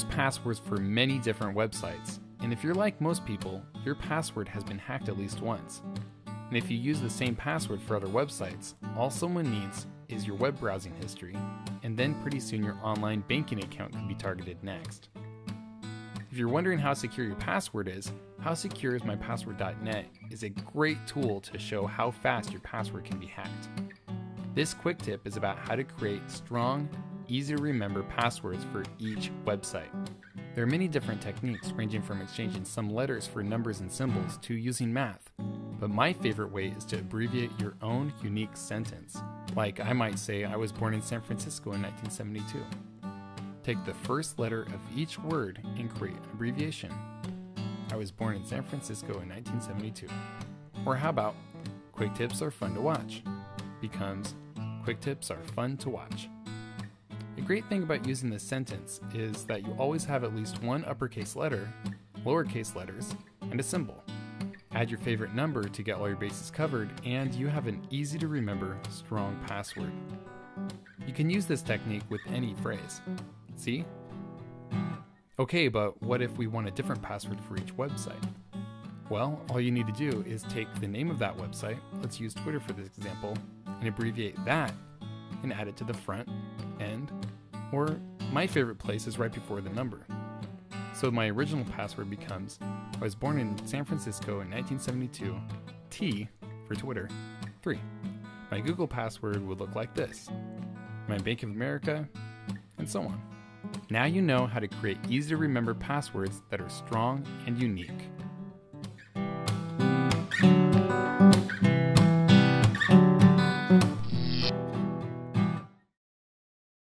use passwords for many different websites, and if you're like most people, your password has been hacked at least once. And if you use the same password for other websites, all someone needs is your web browsing history, and then pretty soon your online banking account could be targeted next. If you're wondering how secure your password is, howsecureismypassword.net is a great tool to show how fast your password can be hacked. This quick tip is about how to create strong, easy to remember passwords for each website. There are many different techniques, ranging from exchanging some letters for numbers and symbols to using math. But my favorite way is to abbreviate your own unique sentence. Like I might say, I was born in San Francisco in 1972. Take the first letter of each word and create an abbreviation. I was born in San Francisco in 1972. Or how about, quick tips are fun to watch? Becomes, quick tips are fun to watch. The great thing about using this sentence is that you always have at least one uppercase letter, lowercase letters, and a symbol. Add your favorite number to get all your bases covered, and you have an easy to remember, strong password. You can use this technique with any phrase. See? Okay, but what if we want a different password for each website? Well, all you need to do is take the name of that website, let's use Twitter for this example, and abbreviate that and add it to the front, end, or my favorite place is right before the number. So my original password becomes I was born in San Francisco in 1972, T for Twitter, 3. My Google password would look like this my Bank of America, and so on. Now you know how to create easy to remember passwords that are strong and unique.